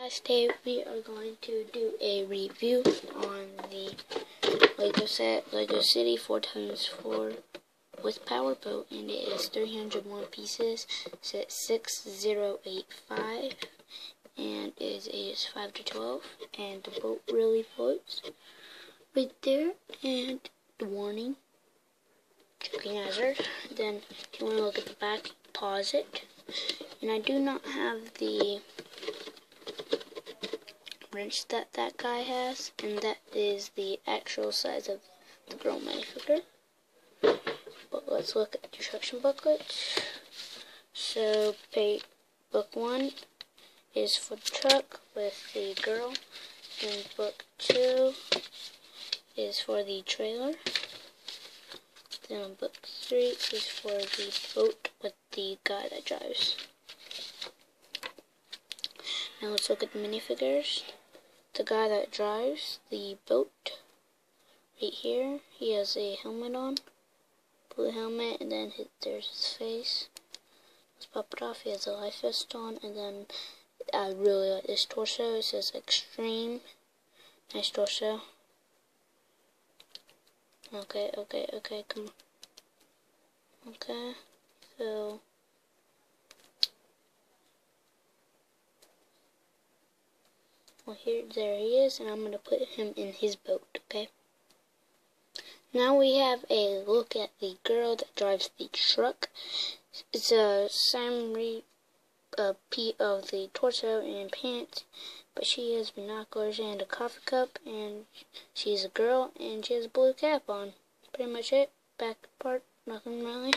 Last day we are going to do a review on the Lego set Lego City 4x4 with powerboat and it is 301 pieces. Set 6085 and is ages 5 to 12 and the boat really floats right there. And the warning choking hazard then if you want to look at the back pause it. And I do not have the wrench that that guy has, and that is the actual size of the girl minifigure. But let's look at the instruction booklet. So, page, book one is for the truck with the girl, and book two is for the trailer. Then book three is for the boat with the guy that drives. Now let's look at the minifigures the guy that drives the boat right here. He has a helmet on, blue helmet, and then his, there's his face. Let's pop it off. He has a life vest on, and then I really like this torso. It says extreme. Nice torso. Okay, okay, okay, come on. Okay, so Well, here, there he is, and I'm going to put him in his boat, okay? Now we have a look at the girl that drives the truck. It's a summary uh, of the torso and pants, but she has binoculars and a coffee cup, and she's a girl, and she has a blue cap on. Pretty much it. Back part, nothing really.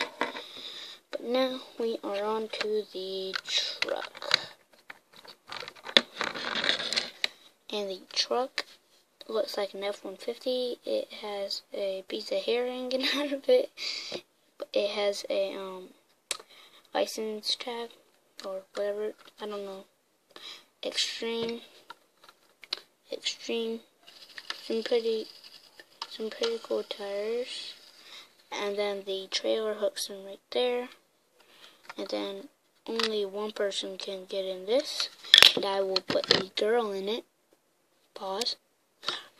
But now we are on to the truck. And the truck looks like an F-150. It has a piece of hair hanging out of it. It has a um, license tag or whatever. I don't know. Extreme. Extreme. Some pretty, some pretty cool tires. And then the trailer hooks in right there. And then only one person can get in this. And I will put the girl in it. Pause.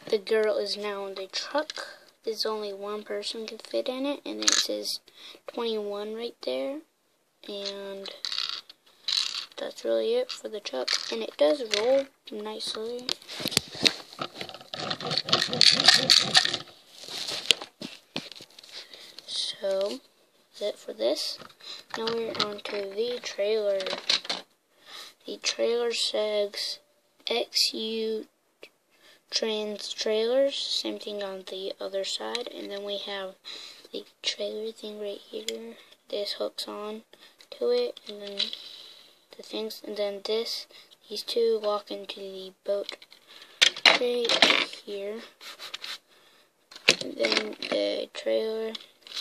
The girl is now in the truck. There's only one person can fit in it, and it says 21 right there. And that's really it for the truck. And it does roll nicely. So, that's it for this. Now we're on to the trailer. The trailer says XU trans trailers, same thing on the other side, and then we have the trailer thing right here. This hooks on to it, and then the things, and then this, these two walk into the boat right here. And then the trailer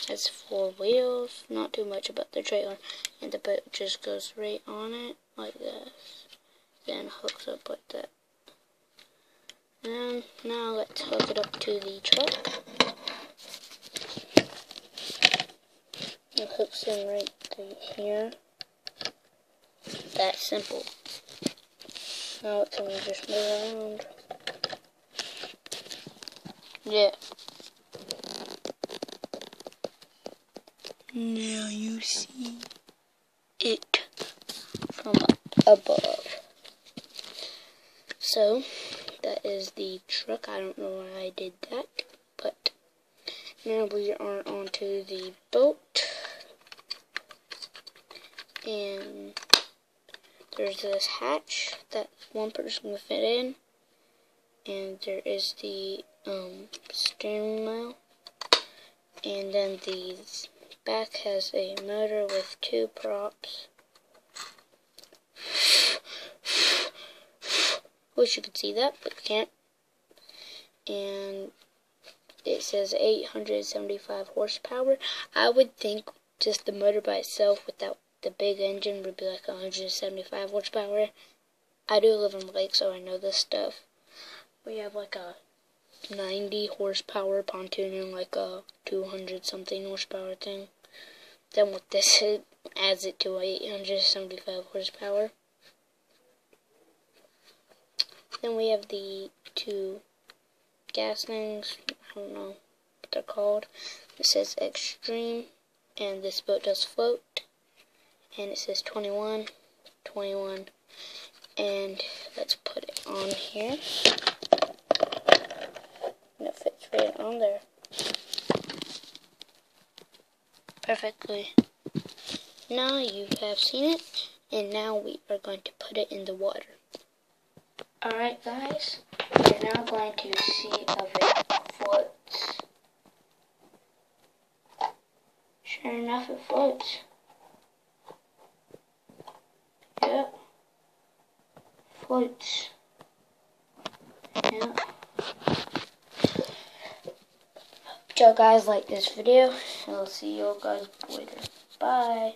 has four wheels, not too much about the trailer, and the boat just goes right on it, like this, then hooks up like that. And now let's hook it up to the truck. It hooks in right here. That simple. Now it can just move around. Yeah. Now you see it from above. So, that is the truck. I don't know why I did that, but now we are onto the boat. And there's this hatch that one person can fit in. And there is the um, steering wheel. And then the back has a motor with two props. Wish you could see that, but you can't. And it says 875 horsepower. I would think just the motor by itself without the big engine would be like 175 horsepower. I do live in Lake, so I know this stuff. We have like a 90 horsepower pontoon and like a 200 something horsepower thing. Then with this, it adds it to 875 horsepower. Then we have the two gas things. I don't know what they're called. It says extreme, and this boat does float. And it says 21, 21, and let's put it on here. And it fits right on there. Perfectly. Now you have seen it, and now we are going to put it in the water. Alright guys, we're now going to see if it floats. Sure enough, it floats. Yep. Floats. Yep. Hope y'all guys like this video. I'll see you guys later. Bye.